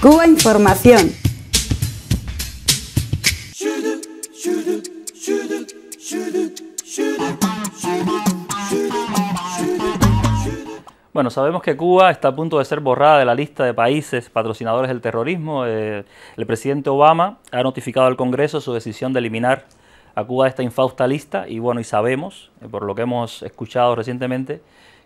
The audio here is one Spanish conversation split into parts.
Cuba Información. Bueno, sabemos que Cuba está a punto de ser borrada de la lista de países patrocinadores del terrorismo. Eh, el presidente Obama ha notificado al Congreso su decisión de eliminar a Cuba de esta infausta lista y bueno, y sabemos, eh, por lo que hemos escuchado recientemente,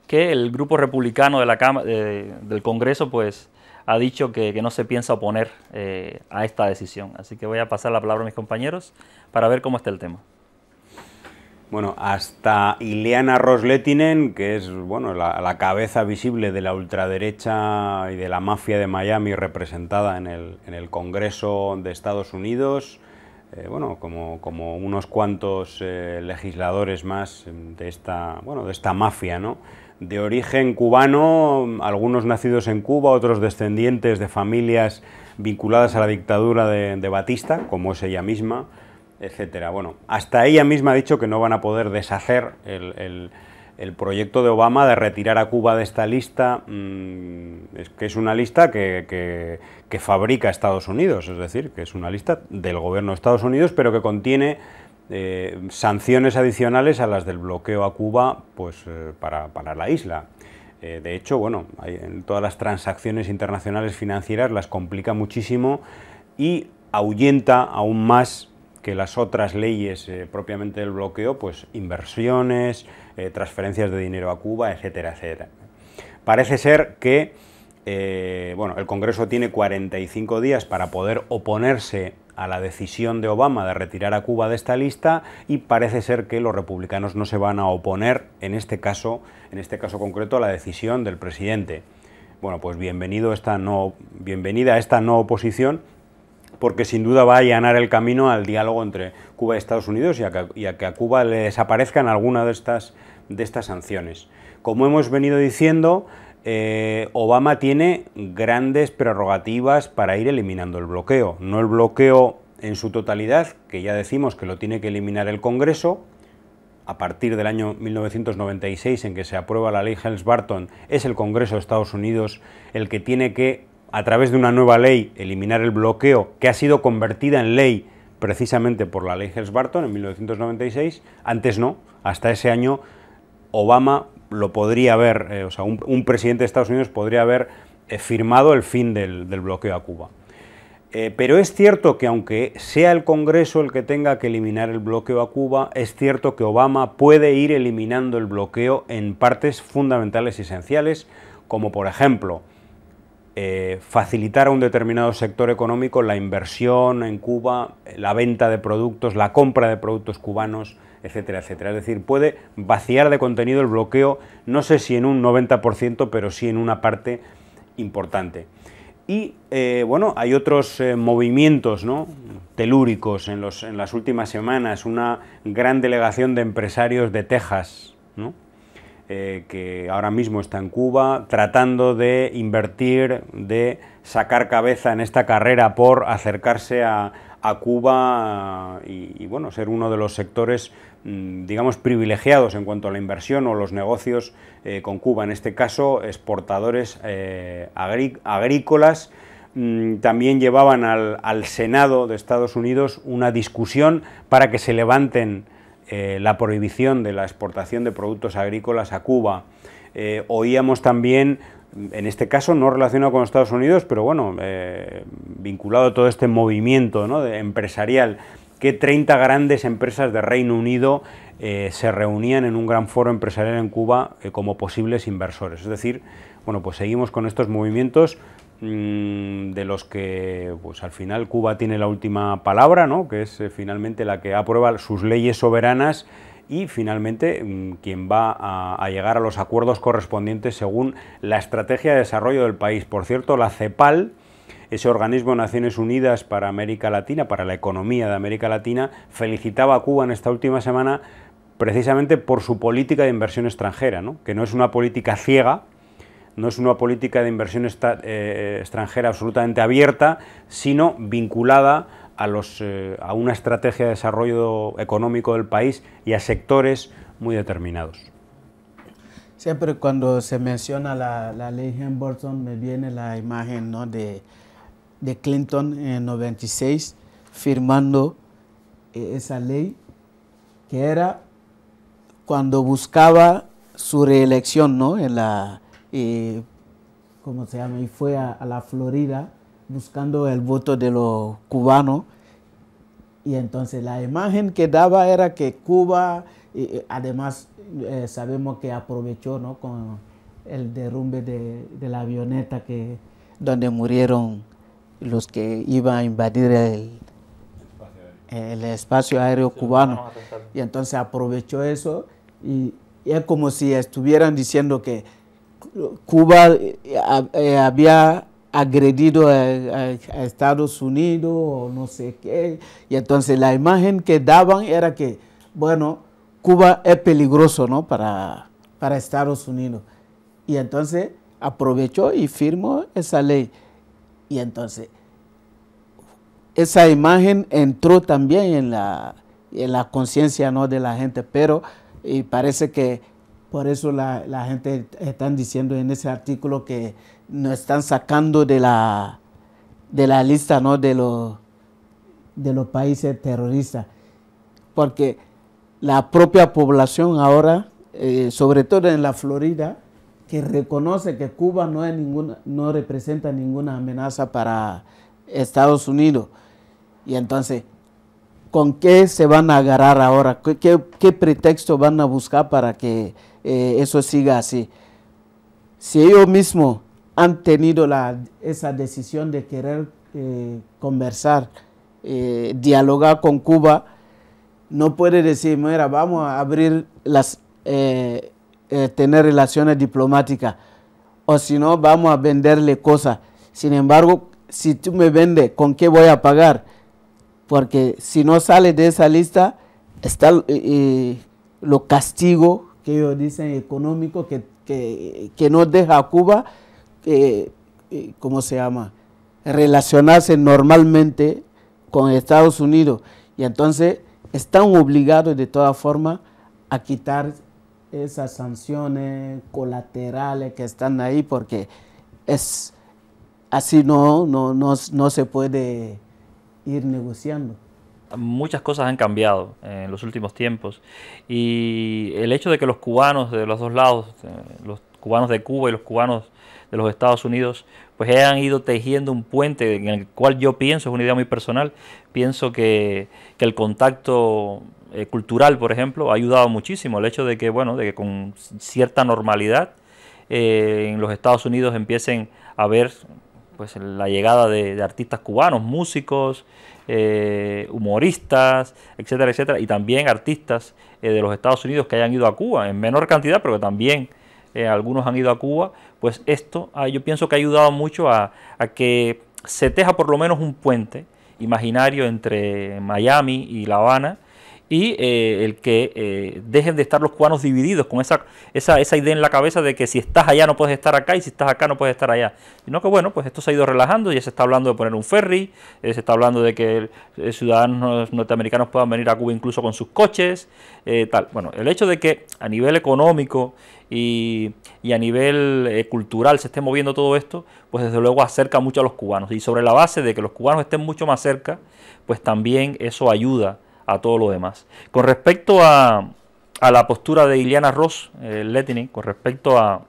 que el grupo republicano de la del Congreso pues ha dicho que, no se piensa oponer eh, a esta decisión. Así que voy a pasar la palabra a mis compañeros para ver cómo está el tema. Bueno, hasta Ileana Rosletinen, que es bueno, la, cabeza visible de la ultraderecha y de la mafia de Miami representada en el, Congreso de Estados Unidos, eh, bueno, como, como, unos cuantos eh, legisladores más de esta, bueno, de esta mafia, ¿no? De origen cubano, algunos nacidos en Cuba, otros descendientes de familias vinculadas a la dictadura de Batista, como es ella misma, etcétera. Bueno, hasta ella misma ha dicho que no van a poder deshacer el, proyecto de Obama de retirar a Cuba de esta lista, mm, es que es una lista que, fabrica Estados Unidos, es decir, que es una lista del gobierno de Estados Unidos, pero que contiene eh, sanciones adicionales a las del bloqueo a Cuba pues, eh, para, la isla. Eh, de hecho, bueno, en todas las transacciones internacionales financieras las complica muchísimo y ahuyenta aún más que las otras leyes propiamente del bloqueo, pues inversiones, transferencias de dinero a Cuba, etcétera, etcétera. Parece ser que bueno, el Congreso tiene 45 días para poder oponerse a la decisión de Obama de retirar a Cuba de esta lista y parece ser que los republicanos no se van a oponer en este caso, en este caso concreto, a la decisión del presidente. Bueno, pues bienvenido esta no, bienvenida a esta no oposición porque sin duda va a allanar el camino al diálogo entre Cuba y Estados Unidos y a que, a, Cuba le desaparezcan algunas de estas, de estas sanciones. Como hemos venido diciendo, eh, Obama tiene grandes prerrogativas para ir eliminando el bloqueo. No el bloqueo en su totalidad, que ya decimos que lo tiene que eliminar el Congreso, a partir del año 1996 en que se aprueba la ley Helms-Barton, es el Congreso de Estados Unidos el que tiene que a través de una nueva ley, eliminar el bloqueo, que ha sido convertida en ley precisamente por la ley Helms-Barton en 1996. Antes no, hasta ese año Obama lo podría haber, eh, o sea, un, presidente de Estados Unidos podría haber eh, firmado el fin del, bloqueo a Cuba. Eh, pero es cierto que aunque sea el Congreso el que tenga que eliminar el bloqueo a Cuba, es cierto que Obama puede ir eliminando el bloqueo en partes fundamentales y esenciales, como por ejemplo facilitar a un determinado sector económico la inversión en Cuba, la venta de productos, la compra de productos cubanos, etcétera, etcétera. Es decir, puede vaciar de contenido el bloqueo, no sé si en un 90%, pero sí en una parte importante. Y eh, bueno, hay otros eh, movimientos ¿no? telúricos en, los, en las últimas semanas, una gran delegación de empresarios de Texas, ¿no? Eh, que ahora mismo está en Cuba, tratando de invertir, de sacar cabeza en esta carrera por acercarse a, Cuba y, bueno, ser uno de los sectores, mm, digamos, privilegiados en cuanto a la inversión o los negocios eh, con Cuba. En este caso, exportadores eh, agrícolas. Mm, también llevaban al Senado de Estados Unidos una discusión para que se levanten eh, la prohibición de la exportación de productos agrícolas a Cuba. Eh, oíamos también, en este caso no relacionado con Estados Unidos, pero bueno, eh, vinculado a todo este movimiento empresarial, que 30 grandes empresas de Reino Unido se reunían en un gran foro empresarial en Cuba como posibles inversores. Es decir, bueno, pues seguimos con estos movimientos de los que pues al final Cuba tiene la última palabra, ¿no? que es eh, finalmente la que aprueba sus leyes soberanas y finalmente mm, quien va a, llegar a los acuerdos correspondientes según la estrategia de desarrollo del país. Por cierto, la CEPAL, ese organismo de Naciones Unidas para América Latina, para la economía de América Latina, felicitaba a Cuba en esta última semana precisamente por su política de inversión extranjera, ¿no? que no es una política ciega, no es una política de inversión eh, extranjera absolutamente abierta, sino vinculada a, los, eh, a una estrategia de desarrollo económico del país y a sectores muy determinados. Siempre cuando se menciona la, ley Hamilton me viene la imagen ¿no? de de Clinton en 96 firmando eh, esa ley que era cuando buscaba su reelección, ¿no? En la, eh, ¿cómo se llama? Y fue a, la Florida buscando el voto de los cubanos. Y entonces la imagen que daba era que Cuba, además eh, sabemos que aprovechó, ¿no? Con el derrumbe de, de la avioneta que, donde murieron los que iban a invadir el, el espacio aéreo cubano. Y entonces aprovechó eso y, es como si estuvieran diciendo que Cuba eh, eh, había agredido a, Estados Unidos o no sé qué. Y entonces la imagen que daban era que, bueno, Cuba es peligroso ¿no? para, para Estados Unidos. Y entonces aprovechó y firmó esa ley. Y entonces esa imagen entró también en la, en la conciencia ¿no? de la gente, pero y parece que por eso la, gente están diciendo en ese artículo que nos están sacando de la, de la lista ¿no? de, los, de los países terroristas, porque la propia población ahora, eh, sobre todo en la Florida, que reconoce que Cuba no, es ninguna, no representa ninguna amenaza para Estados Unidos. Y entonces, ¿con qué se van a agarrar ahora? ¿Qué, pretexto van a buscar para que eh, eso siga así? Si ellos mismos han tenido esa decisión de querer eh, conversar, eh, dialogar con Cuba, no puede decir, mira, vamos a abrir las, tener relaciones diplomáticas, o si no, vamos a venderle cosas. Sin embargo, si tú me vendes, ¿con qué voy a pagar? porque si no sale de esa lista, está lo castigo que ellos dicen económico que, que, no deja a Cuba, eh, ¿cómo se llama?, relacionarse normalmente con Estados Unidos. Y entonces están obligados de todas formas a quitar esas sanciones colaterales que están ahí porque es así no, no, no, no se puede ir negociando. Muchas cosas han cambiado en los últimos tiempos y el hecho de que los cubanos de los dos lados, eh, los cubanos de Cuba y los cubanos de los Estados Unidos, pues hayan ido tejiendo un puente en el cual yo pienso, es una idea muy personal, pienso que, el contacto eh, cultural, por ejemplo, ha ayudado muchísimo. El hecho de que, bueno, de que con cierta normalidad eh, en los Estados Unidos empiecen a ver pues la llegada de, artistas cubanos, músicos, eh, humoristas, etcétera, etcétera, y también artistas eh, de los Estados Unidos que hayan ido a Cuba, en menor cantidad, pero que también eh, algunos han ido a Cuba, pues esto ah, yo pienso que ha ayudado mucho a, a que se teja por lo menos un puente imaginario entre Miami y La Habana, y eh, el que eh, dejen de estar los cubanos divididos con esa, esa, esa, idea en la cabeza de que si estás allá no puedes estar acá y si estás acá no puedes estar allá. Sino que bueno, pues esto se ha ido relajando, ya se está hablando de poner un ferry, eh, se está hablando de que ciudadanos norteamericanos puedan venir a Cuba incluso con sus coches, tal. Bueno, el hecho de que a nivel económico y, y, a nivel cultural se esté moviendo todo esto, pues desde luego acerca mucho a los cubanos. Y sobre la base de que los cubanos estén mucho más cerca, pues también eso ayuda a todo lo demás. Con respecto a, a la postura de Iliana Ross, eh, con respecto a,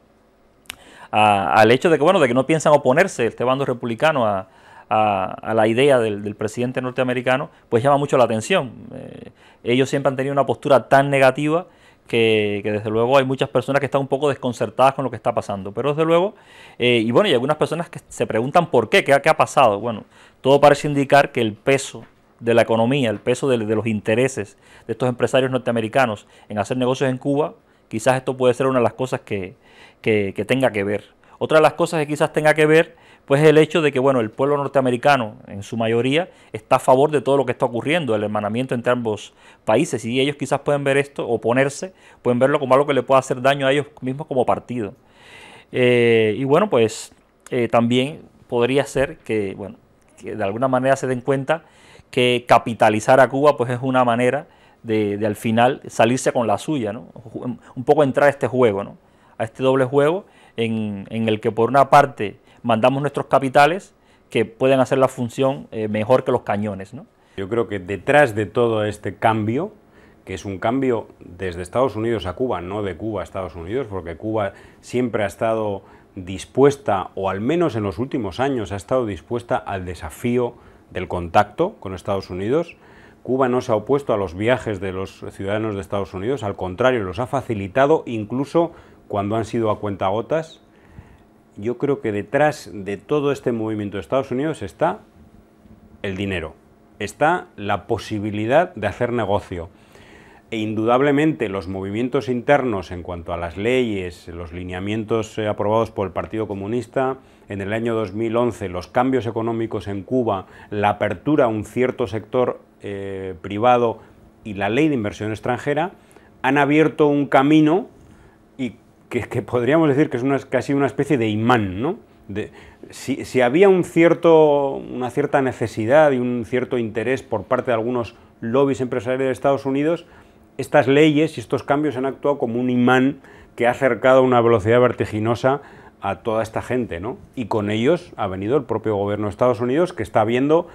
al hecho de que, bueno, de que no piensan oponerse este bando republicano a, la idea del, presidente norteamericano, pues llama mucho la atención. Eh, ellos siempre han tenido una postura tan negativa que, desde luego hay muchas personas que están un poco desconcertadas con lo que está pasando. Pero desde luego, eh, y bueno, y algunas personas que se preguntan por qué, qué ha pasado. Bueno, todo parece indicar que el peso de la economía, el peso de, los intereses de estos empresarios norteamericanos en hacer negocios en Cuba, quizás esto puede ser una de las cosas que, tenga que ver. Otra de las cosas que quizás tenga que ver, pues es el hecho de que, bueno, el pueblo norteamericano, en su mayoría, está a favor de todo lo que está ocurriendo, el hermanamiento entre ambos países, y ellos quizás pueden ver esto, oponerse, pueden verlo como algo que le pueda hacer daño a ellos mismos como partido. Eh, y bueno, pues eh, también podría ser que, bueno, que de alguna manera se den cuenta que capitalizar a Cuba pues es una manera de, al final salirse con la suya, ¿no? un poco entrar a este juego, ¿no? a este doble juego en, el que por una parte mandamos nuestros capitales, que pueden hacer la función eh, mejor que los cañones. ¿no? Yo creo que detrás de todo este cambio, que es un cambio desde Estados Unidos a Cuba, no de Cuba a Estados Unidos, porque Cuba siempre ha estado dispuesta, o al menos en los últimos años ha estado dispuesta al desafío del contacto con Estados Unidos. Cuba no se ha opuesto a los viajes de los ciudadanos de Estados Unidos, al contrario, los ha facilitado incluso cuando han sido a cuentagotas. Yo creo que detrás de todo este movimiento de Estados Unidos está el dinero, está la posibilidad de hacer negocio. E indudablemente los movimientos internos en cuanto a las leyes, los lineamientos eh, aprobados por el Partido Comunista en el año 2011, los cambios económicos en Cuba, la apertura a un cierto sector eh, privado y la ley de inversión extranjera, han abierto un camino y que, podríamos decir que es una, casi una especie de imán, ¿no? si, si, había un cierto, una cierta necesidad y un cierto interés por parte de algunos lobbies empresariales de Estados Unidos, estas leyes y estos cambios han actuado como un imán que ha acercado a una velocidad vertiginosa a toda esta gente, ¿no? Y con ellos ha venido el propio gobierno de Estados Unidos que está viendo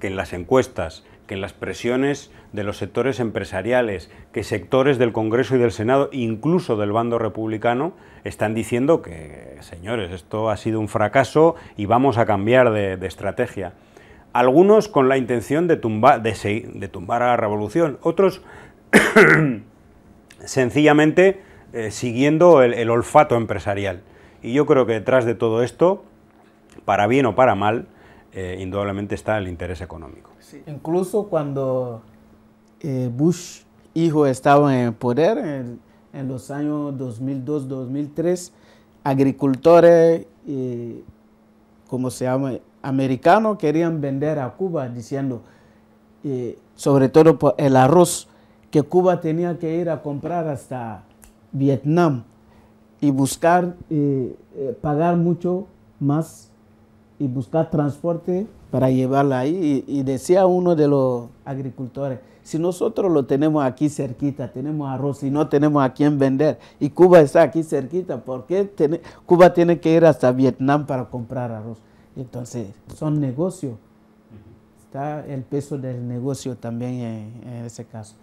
que en las encuestas, que en las presiones de los sectores empresariales, que sectores del Congreso y del Senado, incluso del bando republicano, están diciendo que, señores, esto ha sido un fracaso y vamos a cambiar de, estrategia. Algunos con la intención de, de, tumbar a la revolución, otros sencillamente eh, siguiendo el, olfato empresarial. Y yo creo que detrás de todo esto, para bien o para mal, eh, indudablemente está el interés económico. Incluso cuando eh, Bush hijo estaba en poder, en, en los años 2002-2003, agricultores, como se llama, americanos, querían vender a Cuba diciendo, sobre todo por el arroz, que Cuba tenía que ir a comprar hasta Vietnam y buscar, eh, eh, pagar mucho más y buscar transporte para llevarla ahí. Y, decía uno de los agricultores, si nosotros lo tenemos aquí cerquita, tenemos arroz y no tenemos a quién vender, y Cuba está aquí cerquita, ¿por qué Cuba tiene que ir hasta Vietnam para comprar arroz? Entonces, son negocios. Está el peso del negocio también en ese caso.